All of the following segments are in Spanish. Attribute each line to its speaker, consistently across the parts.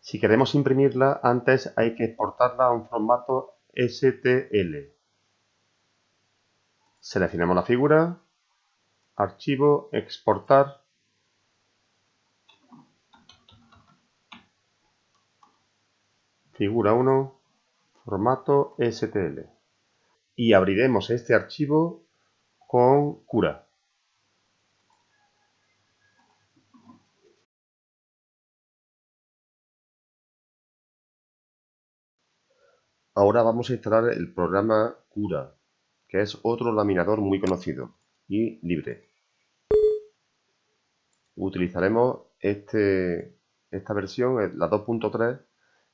Speaker 1: Si queremos imprimirla, antes hay que exportarla a un formato STL. Seleccionamos la figura, archivo, exportar. Figura 1, formato STL. Y abriremos este archivo con Cura. Ahora vamos a instalar el programa Cura que es otro laminador muy conocido y libre. Utilizaremos este, esta versión, la 2.3,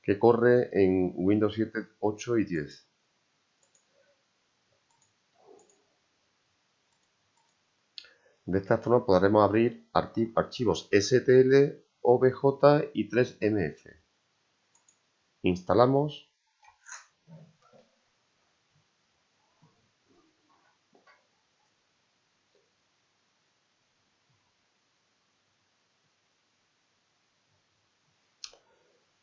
Speaker 1: que corre en Windows 7, 8 y 10. De esta forma podremos abrir archivos STL, OBJ y 3MF. Instalamos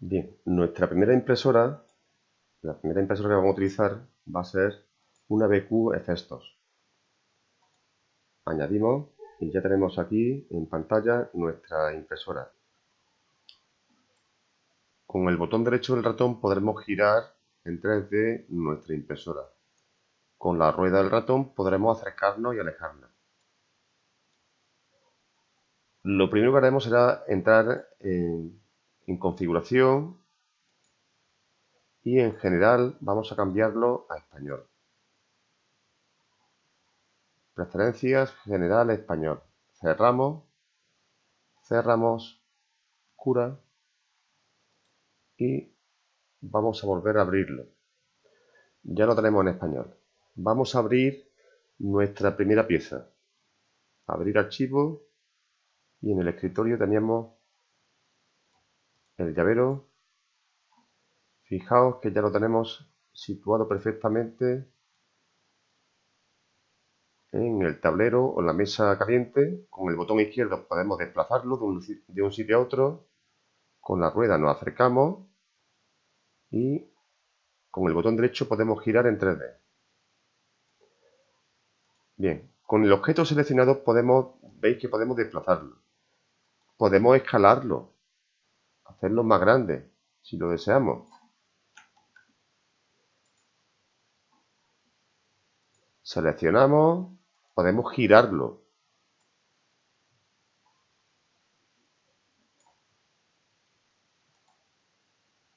Speaker 1: Bien, nuestra primera impresora, la primera impresora que vamos a utilizar va a ser una BQ Efestos. Añadimos y ya tenemos aquí en pantalla nuestra impresora. Con el botón derecho del ratón podremos girar en 3D nuestra impresora. Con la rueda del ratón podremos acercarnos y alejarnos. Lo primero que haremos será entrar en en configuración y en general vamos a cambiarlo a español. Preferencias general español. Cerramos, cerramos, cura y vamos a volver a abrirlo. Ya lo tenemos en español. Vamos a abrir nuestra primera pieza. Abrir archivo y en el escritorio teníamos el llavero, fijaos que ya lo tenemos situado perfectamente en el tablero o en la mesa caliente. Con el botón izquierdo podemos desplazarlo de un, sitio a otro. Con la rueda nos acercamos y con el botón derecho podemos girar en 3D. Bien, con el objeto seleccionado podemos, veis que podemos desplazarlo. Podemos escalarlo hacerlo más grande, si lo deseamos. Seleccionamos, podemos girarlo.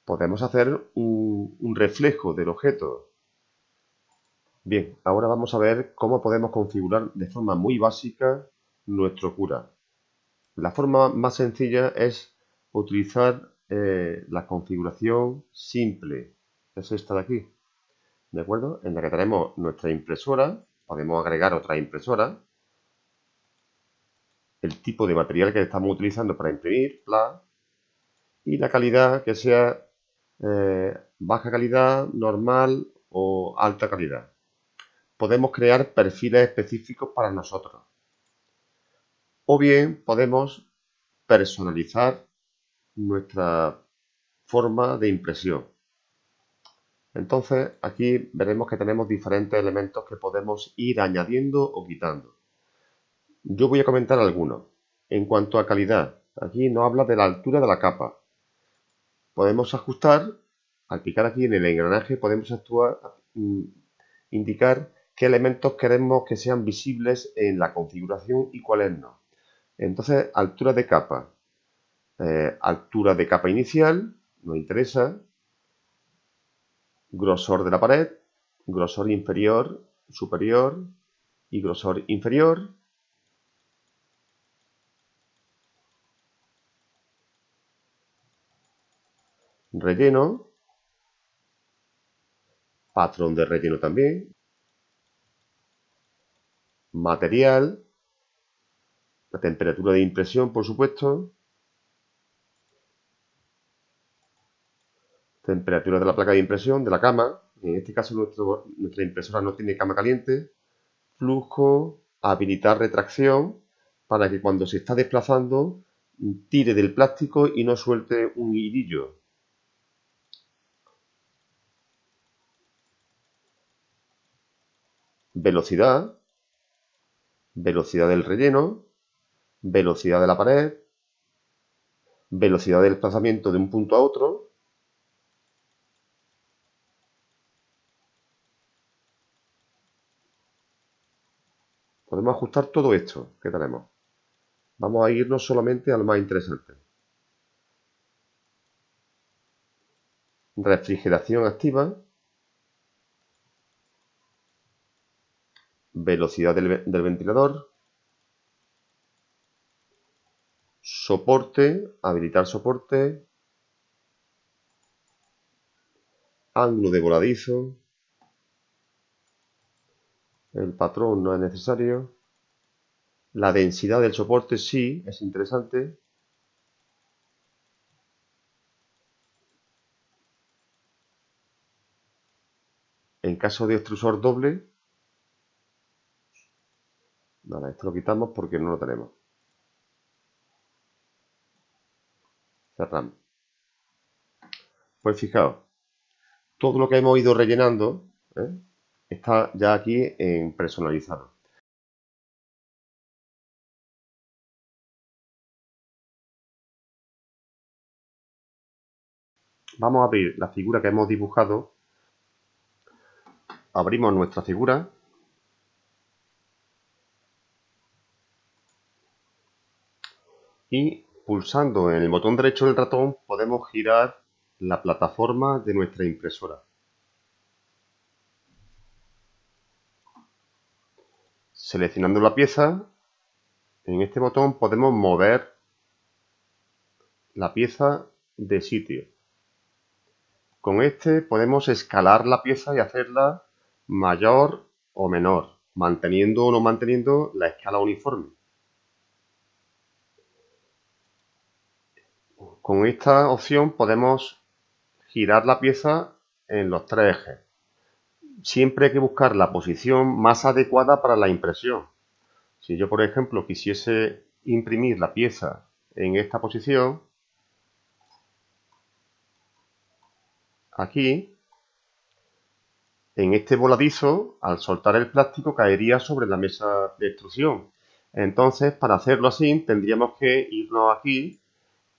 Speaker 1: Podemos hacer un, reflejo del objeto. Bien, ahora vamos a ver cómo podemos configurar de forma muy básica nuestro cura. La forma más sencilla es utilizar eh, la configuración simple, es esta de aquí, ¿de acuerdo? En la que tenemos nuestra impresora, podemos agregar otra impresora, el tipo de material que estamos utilizando para imprimir, y la calidad que sea eh, baja calidad, normal o alta calidad. Podemos crear perfiles específicos para nosotros. O bien podemos personalizar nuestra forma de impresión. Entonces aquí veremos que tenemos diferentes elementos que podemos ir añadiendo o quitando. Yo voy a comentar algunos. En cuanto a calidad, aquí nos habla de la altura de la capa. Podemos ajustar, al picar aquí en el engranaje, podemos actuar, mm, indicar qué elementos queremos que sean visibles en la configuración y cuáles no. Entonces, altura de capa. Eh, altura de capa inicial, nos interesa, grosor de la pared, grosor inferior, superior y grosor inferior. Relleno, patrón de relleno también, material, la temperatura de impresión, por supuesto, temperatura de la placa de impresión, de la cama, en este caso nuestra impresora no tiene cama caliente, flujo, habilitar retracción, para que cuando se está desplazando tire del plástico y no suelte un hilillo. Velocidad, velocidad del relleno, velocidad de la pared, velocidad del desplazamiento de un punto a otro, podemos ajustar todo esto que tenemos. Vamos a irnos solamente al más interesante. Refrigeración activa. Velocidad del, ventilador. Soporte. Habilitar soporte. Ángulo de voladizo. El patrón no es necesario. La densidad del soporte sí es interesante. En caso de extrusor doble, nada, esto lo quitamos porque no lo tenemos. Cerramos. Pues fijaos, todo lo que hemos ido rellenando ¿eh? está ya aquí en personalizado. Vamos a abrir la figura que hemos dibujado. Abrimos nuestra figura. Y pulsando en el botón derecho del ratón podemos girar la plataforma de nuestra impresora. Seleccionando la pieza, en este botón podemos mover la pieza de sitio. Con este podemos escalar la pieza y hacerla mayor o menor, manteniendo o no manteniendo la escala uniforme. Con esta opción podemos girar la pieza en los tres ejes. Siempre hay que buscar la posición más adecuada para la impresión. Si yo, por ejemplo, quisiese imprimir la pieza en esta posición, aquí, en este voladizo, al soltar el plástico caería sobre la mesa de extrusión. Entonces, para hacerlo así, tendríamos que irnos aquí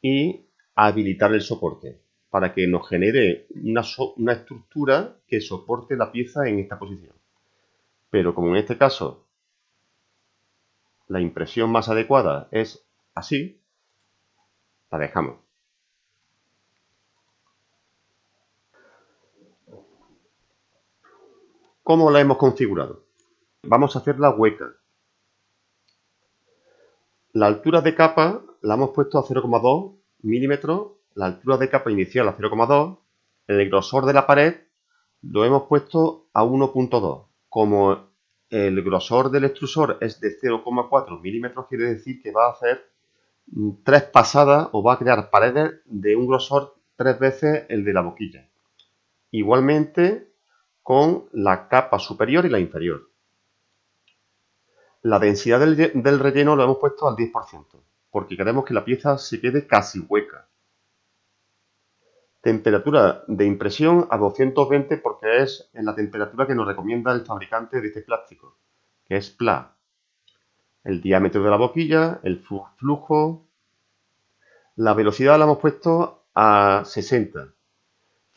Speaker 1: y habilitar el soporte para que nos genere una, una estructura que soporte la pieza en esta posición. Pero como en este caso la impresión más adecuada es así, la dejamos. ¿Cómo la hemos configurado? Vamos a hacerla hueca. La altura de capa la hemos puesto a 0,2 milímetros, la altura de capa inicial a 0,2, el grosor de la pared lo hemos puesto a 1.2. Como el grosor del extrusor es de 0,4 milímetros, quiere decir que va a hacer tres pasadas o va a crear paredes de un grosor tres veces el de la boquilla. Igualmente, con la capa superior y la inferior. La densidad del, relleno lo hemos puesto al 10%, porque queremos que la pieza se quede casi hueca. Temperatura de impresión a 220 porque es en la temperatura que nos recomienda el fabricante de este plástico, que es PLA. El diámetro de la boquilla, el flujo. La velocidad la hemos puesto a 60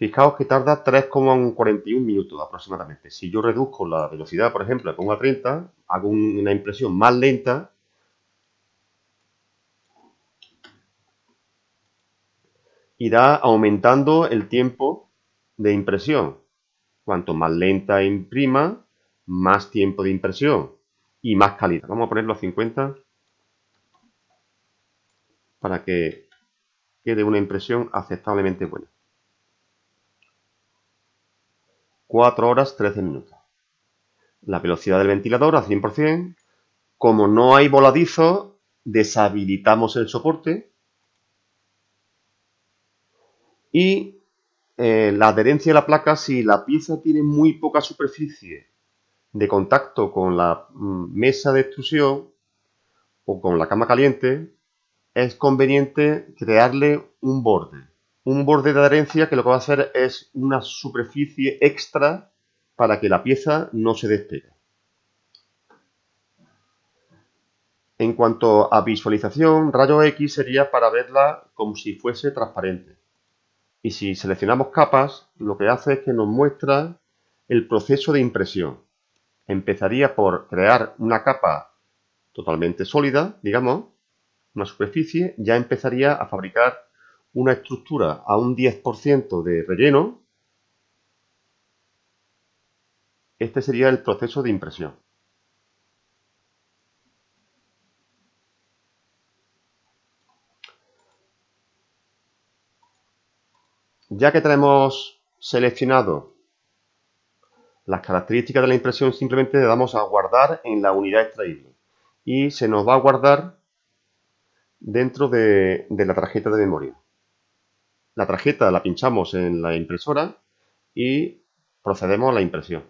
Speaker 1: Fijaos que tarda 3,41 minutos aproximadamente. Si yo reduzco la velocidad, por ejemplo, le pongo a 30, hago una impresión más lenta, irá aumentando el tiempo de impresión. Cuanto más lenta imprima, más tiempo de impresión y más calidad. Vamos a ponerlo a 50 para que quede una impresión aceptablemente buena. 4 horas 13 minutos. La velocidad del ventilador a 100%. Como no hay voladizo, deshabilitamos el soporte. Y eh, la adherencia de la placa, si la pieza tiene muy poca superficie de contacto con la mm, mesa de extrusión o con la cama caliente, es conveniente crearle un borde. Un borde de adherencia que lo que va a hacer es una superficie extra para que la pieza no se despegue. En cuanto a visualización, rayo X sería para verla como si fuese transparente. Y si seleccionamos capas, lo que hace es que nos muestra el proceso de impresión. Empezaría por crear una capa totalmente sólida, digamos, una superficie, ya empezaría a fabricar una estructura a un 10% de relleno. Este sería el proceso de impresión. Ya que tenemos seleccionado las características de la impresión, simplemente le damos a guardar en la unidad extraíble y se nos va a guardar dentro de, la tarjeta de memoria. La tarjeta la pinchamos en la impresora y procedemos a la impresión.